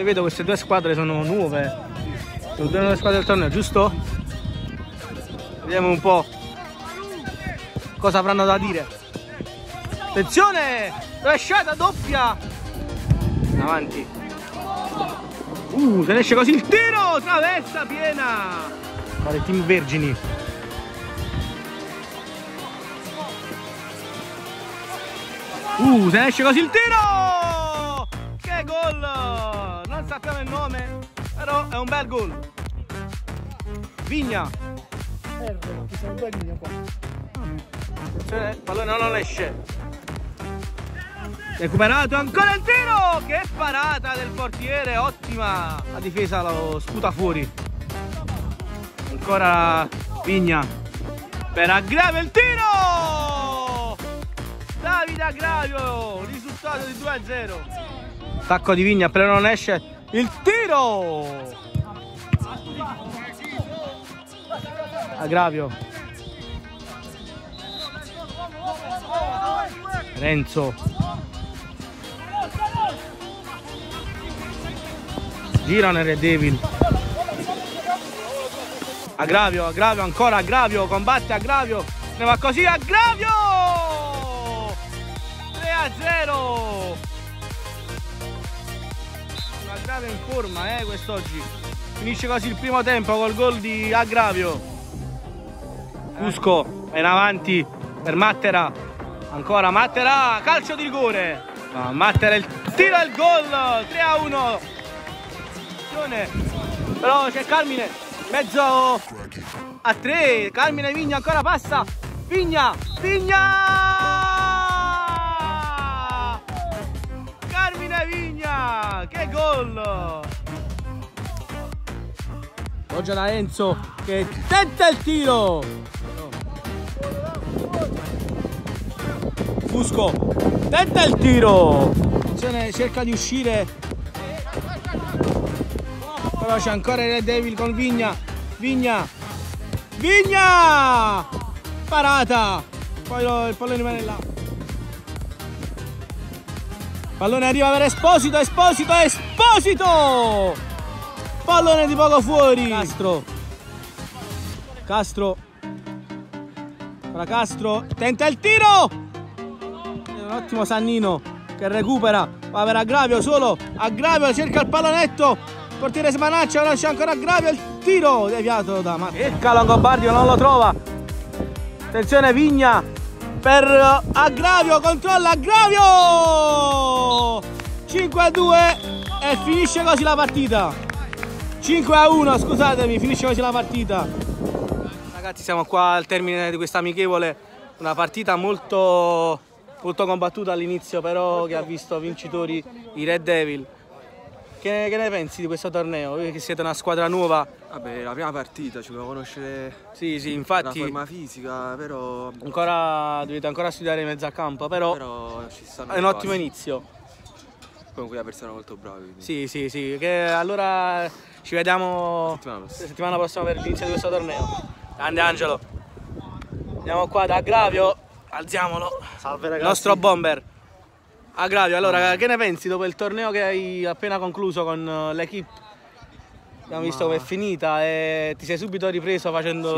Io vedo queste due squadre sono nuove. Sono due nuove squadre del torneo, giusto? Vediamo un po' cosa avranno da dire. Attenzione! Lasciata doppia! Avanti. Uh, se ne esce così il tiro! Traversa piena! Fare team Vergini. Uh, se ne esce così il tiro! Sappiamo il nome, però è un bel gol. Vigna. Attenzione, il pallone non esce. Recuperato ancora il tiro! Che parata del portiere, ottima! La difesa lo sputa fuori. Ancora Vigna. Per Aggravio il tiro! Davide Aggravio, risultato di 2 a 0. Tacco di Vigna, però non esce il tiro! Aggravio. Renzo. Girano il Red Devil. Aggravio, aggravio, ancora aggravio, combatte aggravio. Ne va così, aggravio! 3 a 0. Aggravio in forma, eh, quest'oggi. Finisce così il primo tempo col gol di aggravio. Cusco è in avanti per Mattera. Ancora Mattera, calcio di rigore. No, Mattera il tiro e il gol. 3 a 1. Attenzione. Però c'è Carmine, mezzo a 3. Carmine Vigna ancora passa. Vigna, Vigna! Vigna, che gol! Oggi da Enzo che tenta il tiro. Fusco tenta il tiro. Attenzione, cerca di uscire. Però c'è ancora Red Devil con Vigna. Vigna. Vigna! Parata. Poi il pallone rimane là. Pallone arriva per Esposito, Esposito, Esposito! Pallone di poco fuori. Castro. Castro. Ora Castro tenta il tiro. È un ottimo Sannino che recupera. Va per Aggravio solo. Aggravio cerca il pallonetto. Portiere Smanaccia, ora c'è ancora Aggravio. Il tiro deviato da Matteo. Cerca Longobardio, non lo trova. Attenzione Vigna per eh, Aggravio, controlla Aggravio! 5 a 2 e finisce così la partita. 5 a 1, scusatemi, finisce così la partita. Ragazzi, siamo qua al termine di questa amichevole. Una partita molto, molto combattuta all'inizio, però che ha visto vincitori i Red Devil. Che, che ne pensi di questo torneo? Voi che siete una squadra nuova. Vabbè, la prima partita ci dobbiamo conoscere Sì, sì, la infatti forma fisica, però, ancora, dovete ancora studiare in mezzo a campo, però, però ci stanno è un ottimo basi. inizio. Comunque la persona molto brava. quindi- Sì, sì, sì, che allora ci vediamo Settimana prossima. settimana prossima per l'inizio di questo torneo. Grande Angelo. Andiamo qua da Aggravio, alziamolo. Salve Il ragazzi. nostro bomber. Aggravio, allora che ne pensi dopo il torneo che hai appena concluso con eh, l'equipe? Abbiamo visto come è finita e ti sei subito ripreso facendo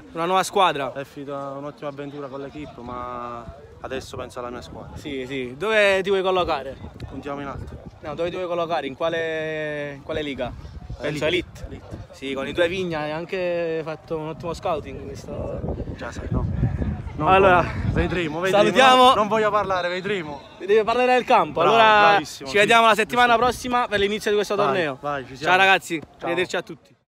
Sì, eh. una nuova squadra. È finita un'ottima avventura con l'equipe, ma adesso penso alla mia squadra. Sì, sì. Dove ti vuoi collocare? Puntiamo in alto. No, dove ti vuoi collocare? In quale, in quale liga? Penso Elite. Elite. Sì, con i tuoi Vigna hai anche fatto un ottimo scouting in questo... Già sai, no? Non Allora, vedremo, vedremo. salutiamo- Non, voglio parlare, vedremo. Devi parlare del campo. Bravo, allora ci vediamo la settimana prossima per l'inizio di questo Vai, torneo. vai. Ciao ragazzi, Ciao. arrivederci a tutti.